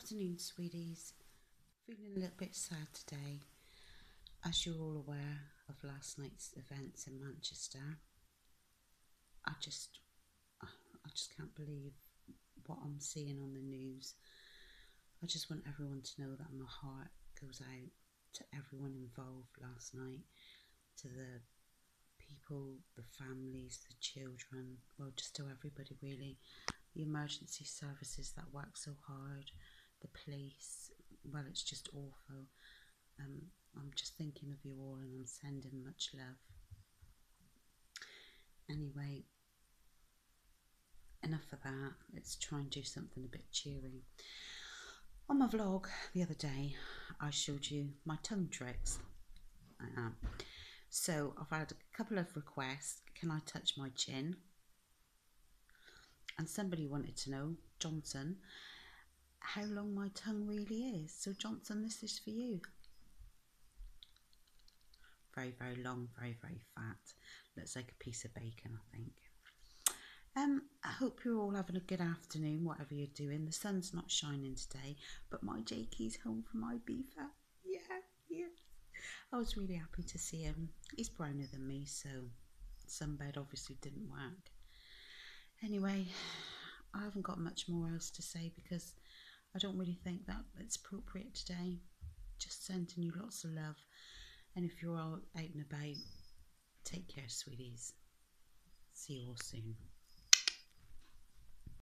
Afternoon, sweeties. Feeling a little bit sad today. As you're all aware of last night's events in Manchester, I just, I just can't believe what I'm seeing on the news. I just want everyone to know that my heart goes out to everyone involved last night, to the people, the families, the children, well, just to everybody really. The emergency services that work so hard, the police, well, it's just awful. Um, I'm just thinking of you all and I'm sending much love. Anyway, enough of that. Let's try and do something a bit cheering. On my vlog the other day, I showed you my tongue tricks. Uh, so I've had a couple of requests. Can I touch my chin? And somebody wanted to know, Johnson, how long my tongue really is. So Johnson, this is for you. Very, very long, very, very fat. Looks like a piece of bacon, I think. Um, I hope you're all having a good afternoon, whatever you're doing. The sun's not shining today, but my Jakey's home from Ibiza. Yeah, yeah. I was really happy to see him. He's browner than me, so sunbed obviously didn't work. Anyway, I haven't got much more else to say because I don't really think that it's appropriate today. Just sending you lots of love. And if you're all out and about, take care, sweeties. See you all soon.